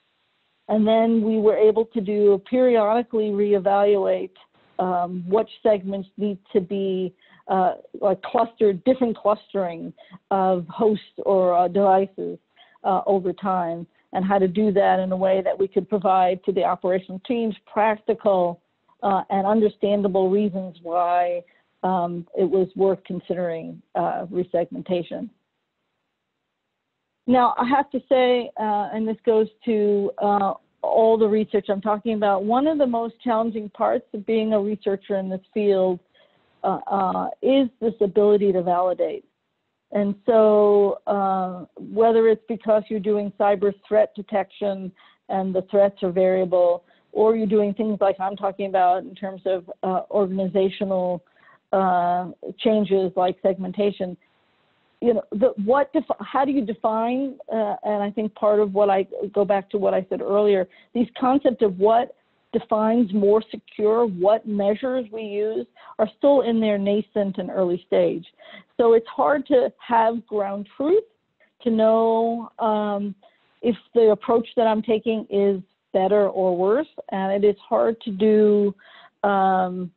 and then we were able to do periodically reevaluate um, which segments need to be uh, like clustered, different clustering of hosts or uh, devices uh, over time, and how to do that in a way that we could provide to the operational teams practical uh, and understandable reasons why um, it was worth considering uh, resegmentation. Now, I have to say, uh, and this goes to uh, all the research I'm talking about. One of the most challenging parts of being a researcher in this field uh, uh, is this ability to validate. And so, uh, whether it's because you're doing cyber threat detection and the threats are variable, or you're doing things like I'm talking about in terms of uh, organizational changes like segmentation, you know, the, what how do you define? Uh, and I think part of what I go back to what I said earlier, these concepts of what defines more secure, what measures we use are still in their nascent and early stage. So it's hard to have ground truth to know um, if the approach that I'm taking is better or worse, and it is hard to do. Um,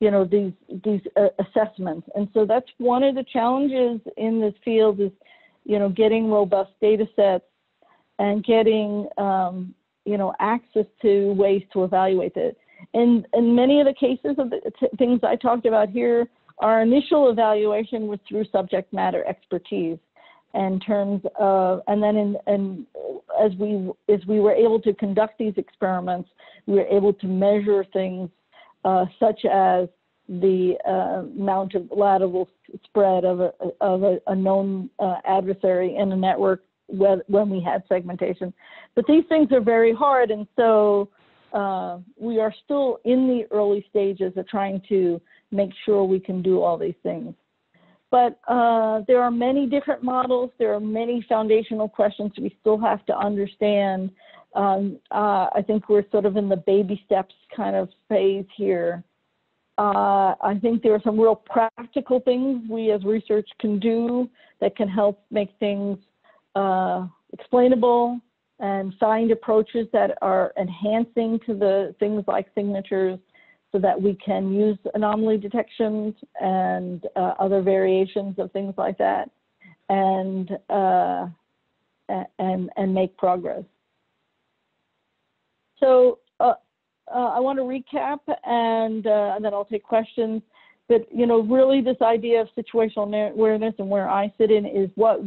you know these these uh, assessments. And so that's one of the challenges in this field is you know getting robust data sets and getting um, you know access to ways to evaluate it. And in many of the cases of the t- things i talked about here our initial evaluation was through subject matter expertise in terms of and then in and as we as we were able to conduct these experiments we were able to measure things uh, such as the uh, amount of lateral spread of a, of a, a known uh, adversary in a network when we had segmentation. But these things are very hard, and so uh, we are still in the early stages of trying to make sure we can do all these things. But uh, there are many different models. There are many foundational questions we still have to understand. Um, uh, I think we're sort of in the baby steps kind of phase here. Uh, I think there are some real practical things we as research can do that can help make things uh, explainable and find approaches that are enhancing to the things like signatures so that we can use anomaly detections and uh, other variations of things like that and uh, and and make progress. So uh, uh I want to recap and, uh, and then I'll take questions. But you know, really, this idea of situational awareness and where I sit in is what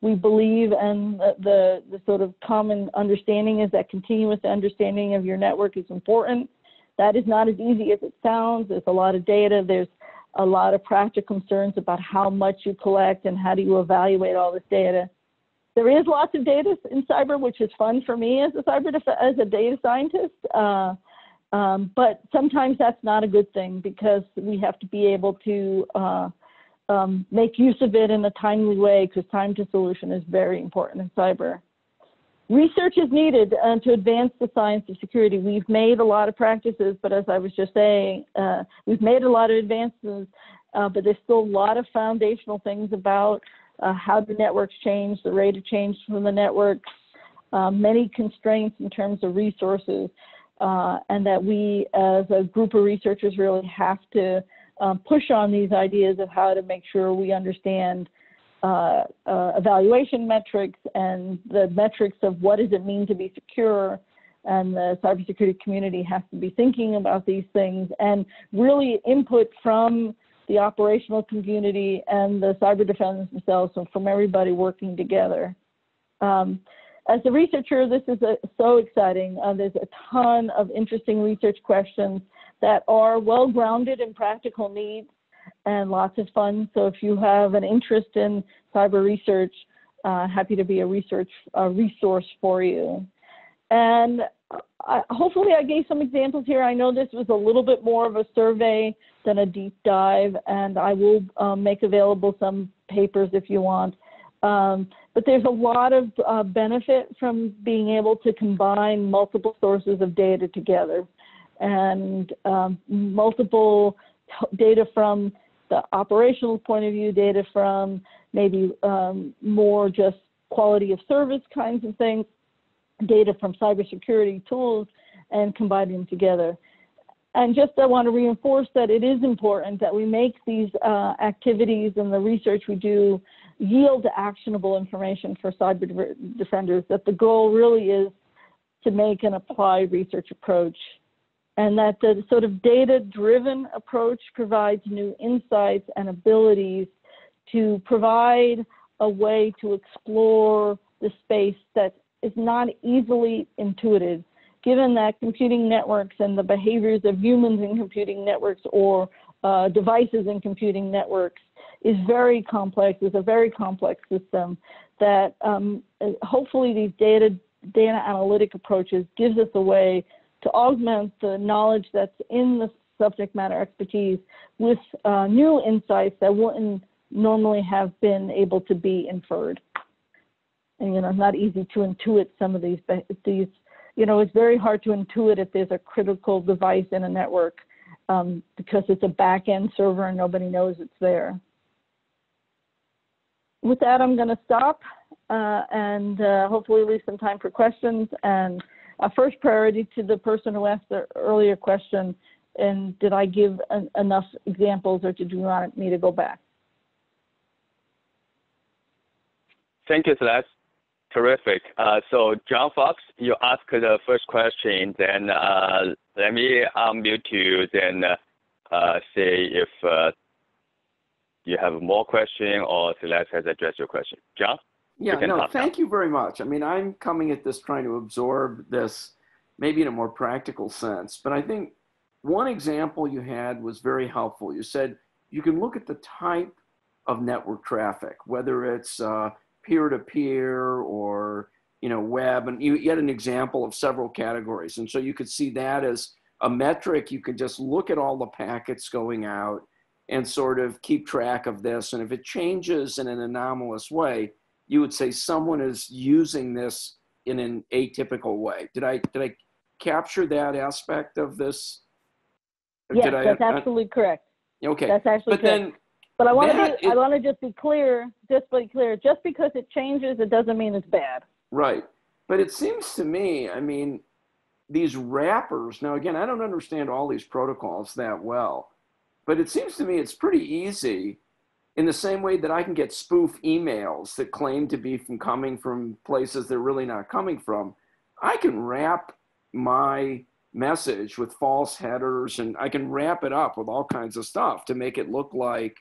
we believe, and the, the, the sort of common understanding is that continuous understanding of your network is important. That is not as easy as it sounds. There's a lot of data. There's a lot of practical concerns about how much you collect and how do you evaluate all this data. There is lots of data in cyber, which is fun for me as a cyber as a data scientist. Uh, um, but sometimes that's not a good thing because we have to be able to uh, um, make use of it in a timely way because time to solution is very important in cyber. Research is needed uh, to advance the science of security. We've made a lot of practices, but as I was just saying, uh, we've made a lot of advances, uh, but there's still a lot of foundational things about uh, how the networks change, the rate of change from the networks, uh, many constraints in terms of resources uh, and that we as a group of researchers really have to um, push on these ideas of how to make sure we understand uh, uh, evaluation metrics and the metrics of what does it mean to be secure and the cybersecurity community has to be thinking about these things and really input from the operational community and the cyber defenders themselves, from everybody working together. Um, as a researcher, this is a, so exciting. Uh, there's a ton of interesting research questions that are well grounded in practical needs and lots of fun. So if you have an interest in cyber research, uh, happy to be a research resource for you. And Hopefully I gave some examples here. I know this was a little bit more of a survey than a deep dive, and I will um, make available some papers if you want. Um, but there's a lot of uh, benefit from being able to combine multiple sources of data together and um, multiple data from the operational point of view, data from maybe um, more just quality of service kinds of things, data from cybersecurity tools, and combine them together. And just I want to reinforce that it is important that we make these uh, activities and the research we do yield actionable information for cyber defenders, that the goal really is to make an applied research approach and that the sort of data-driven approach provides new insights and abilities to provide a way to explore the space that is not easily intuitive. given that computing networks and the behaviors of humans in computing networks or uh, devices in computing networks is very complex, is a very complex system that um, hopefully these data, data analytic approaches gives us a way to augment the knowledge that's in the subject matter expertise with uh, new insights that wouldn't normally have been able to be inferred. And you know, not easy to intuit some of these these. You know, it's very hard to intuit if there's a critical device in a network um, because it's a back-end server and nobody knows it's there. With that, I'm going to stop uh, and uh, hopefully leave some time for questions. And a first priority to the person who asked the earlier question, and did I give an, enough examples or did you want me to go back? Thank you, Celeste. Terrific. Uh, so John Fox, you asked the first question, then uh, let me unmute you, then uh, say if uh, you have more question or Celeste has addressed your question. John? Yeah, no, thank you very much. I mean, I'm coming at this trying to absorb this maybe in a more practical sense, but I think one example you had was very helpful. You said you can look at the type of network traffic, whether it's uh, peer-to-peer or you know web, and you, you had an example of several categories, and so you could see that as a metric. You could just look at all the packets going out and sort of keep track of this, and if it changes in an anomalous way, you would say someone is using this in an atypical way. Did I did I capture that aspect of this? Yes, that's I, absolutely I, correct. Okay, that's actually but correct. then but I want to be, I want to just be clear, just be clear. Just because it changes, it doesn't mean it's bad. Right, but it seems to me, I mean, these wrappers. Now, again, I don't understand all these protocols that well, but it seems to me it's pretty easy in the same way that I can get spoof emails that claim to be from coming from places they're really not coming from, I can wrap my message with false headers and I can wrap it up with all kinds of stuff to make it look like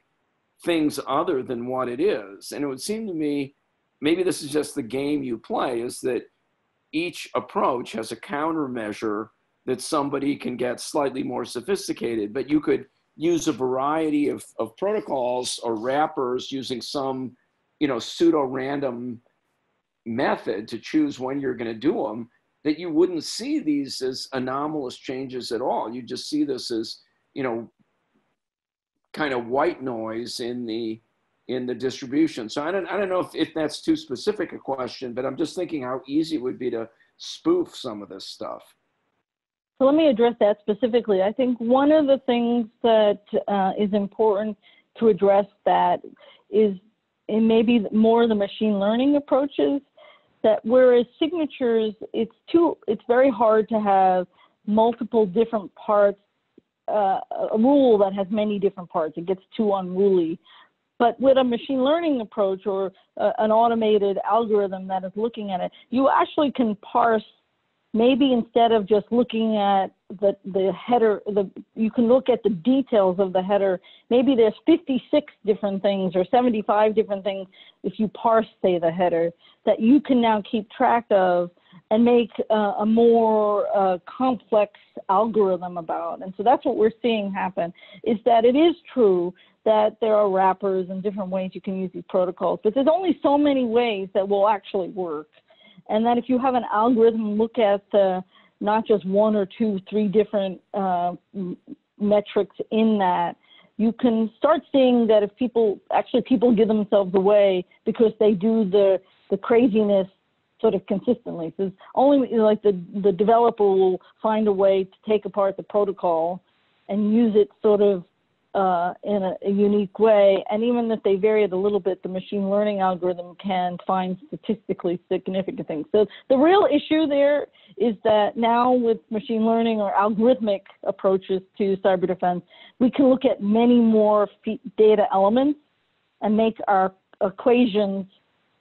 things other than what it is. And it would seem to me, maybe this is just the game you play, is that each approach has a countermeasure that somebody can get slightly more sophisticated, but you could use a variety of, of protocols or wrappers using some, you know, pseudo random method to choose when you're going to do them that you wouldn't see these as anomalous changes at all. You just see this as, you know, kind of white noise in the in the distribution. So I don't I don't know if, if that's too specific a question, but I'm just thinking how easy it would be to spoof some of this stuff. So let me address that specifically. I think one of the things that uh, is important to address that is in maybe more the machine learning approaches that whereas signatures, it's too, it's very hard to have multiple different parts, uh, a rule that has many different parts. It gets too unruly. But with a machine learning approach or uh, an automated algorithm that is looking at it, you actually can parse maybe instead of just looking at the, the header, the, you can look at the details of the header. Maybe there's 56 different things or 75 different things if you parse, say, the header that you can now keep track of and make uh, a more uh, complex algorithm about. And so that's what we're seeing happen is that it is true that there are wrappers and different ways you can use these protocols, but there's only so many ways that will actually work. And then if you have an algorithm look at the, not just one or two, three different uh, metrics in that, you can start seeing that if people actually people give themselves away because they do the the craziness sort of consistently. So only like the the developer will find a way to take apart the protocol and use it sort of uh, in a, a, unique way. And even if they vary it a little bit, the machine learning algorithm can find statistically significant things. So the real issue there is that now with machine learning or algorithmic approaches to cyber defense, we can look at many more data elements and make our equations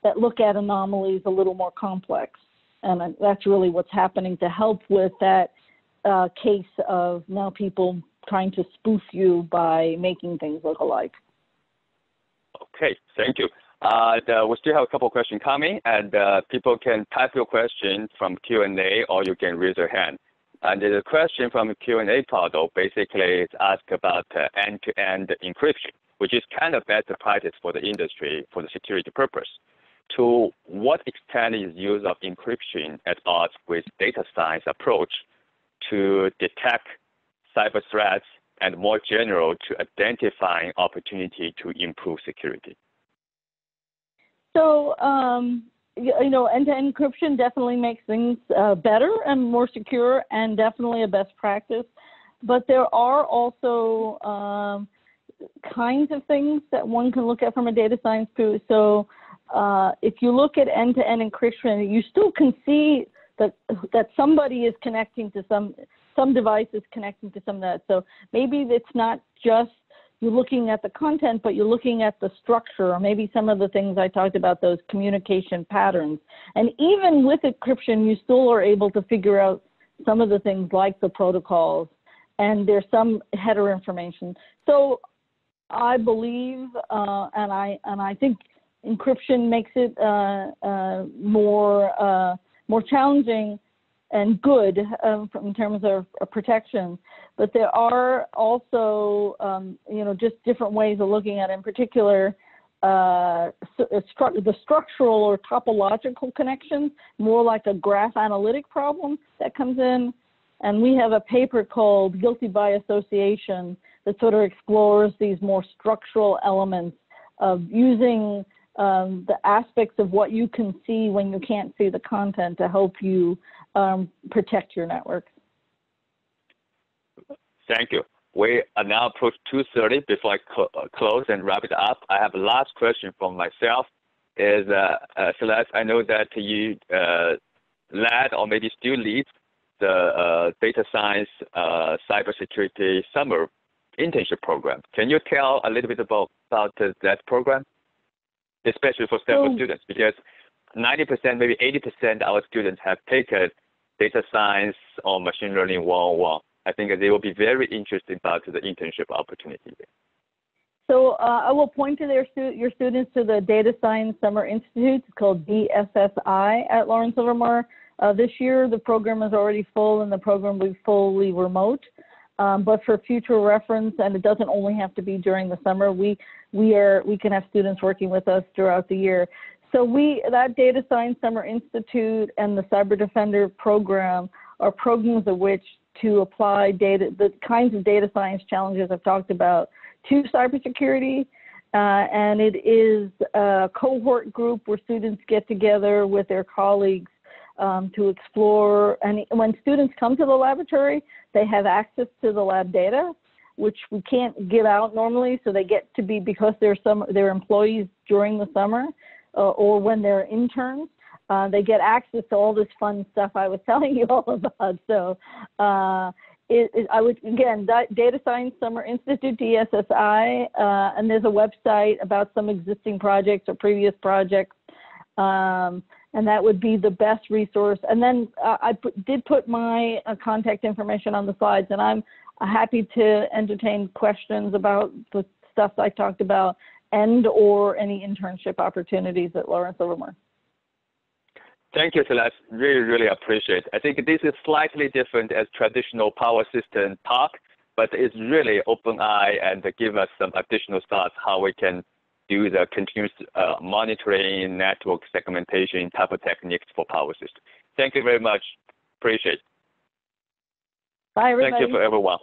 that look at anomalies a little more complex. And that's really what's happening to help with that uh, case of now people trying to spoof you by making things look alike. Okay, thank you. Uh, the, we still have a couple of questions coming, and uh, people can type your question from Q&A, or you can raise your hand. And the question from Q&A portal basically is asked about end-to-end encryption, which is kind of best practice for the industry for the security purpose. To what extent is use of encryption at odds with data science approach to detect cyber threats and more general to identifying opportunity to improve security? So, um, you know, end-to-end encryption definitely makes things uh, better and more secure, and definitely a best practice. But there are also um, kinds of things that one can look at from a data science too. So, uh, if you look at end-to-end encryption, you still can see that that somebody is connecting to some some device is connecting to some of that. So maybe it's not just you're looking at the content, but you're looking at the structure, or maybe some of the things I talked about, those communication patterns. And even with encryption, you still are able to figure out some of the things like the protocols, and there's some header information. So I believe, uh, and I and I think encryption makes it uh, uh, more uh, more challenging and good um, in terms of, of, protection. But there are also, um, you know, just different ways of looking at it. In particular, uh, stru the structural or topological connections, more like a graph analytic problem that comes in. And we have a paper called Guilty by Association that sort of explores these more structural elements of using um, the aspects of what you can see when you can't see the content to help you um, protect your network. Thank you. We are now approach 2.30. Before I cl uh, close and wrap it up, I have a last question from myself. Is uh, uh, Celeste, I know that you uh, led or maybe still lead the uh, data science uh, cybersecurity summer internship program. Can you tell a little bit about, about that program? Especially for Stanford so, students, because 90%, maybe 80% of our students have taken data science or machine learning 101. I think they will be very interested about the internship opportunity. So uh, I will point to their stu your students to the Data Science Summer Institute. It's called DSSI at Lawrence Livermore. Uh, this year, the program is already full and the program will be fully remote. Um, but for future reference, and it doesn't only have to be during the summer, we we are we can have students working with us throughout the year. So we that Data Science Summer Institute and the Cyber Defender program are programs of which to apply data the kinds of data science challenges I've talked about to cybersecurity. Uh, and it is a cohort group where students get together with their colleagues um, to explore. And when students come to the laboratory, they have access to the lab data, which we can't give out normally. So they get to be because they're some they're employees during the summer uh, or when they're interns. Uh, they get access to all this fun stuff I was telling you all about. So uh, it, it, I would again Data Science Summer Institute DSSI, uh, and there's a website about some existing projects or previous projects. Um, and that would be the best resource. And then uh, I did put my uh, contact information on the slides, and I'm happy to entertain questions about the stuff I talked about and or any internship opportunities at Lawrence Livermore. Thank you, Celeste. Really, really appreciate. I think this is slightly different as traditional power system talk, but it's really open eye and give us some additional thoughts how we can do the continuous uh, monitoring, network segmentation type of techniques for power system. Thank you very much. Appreciate it. Bye, everybody. Thank you for everyone.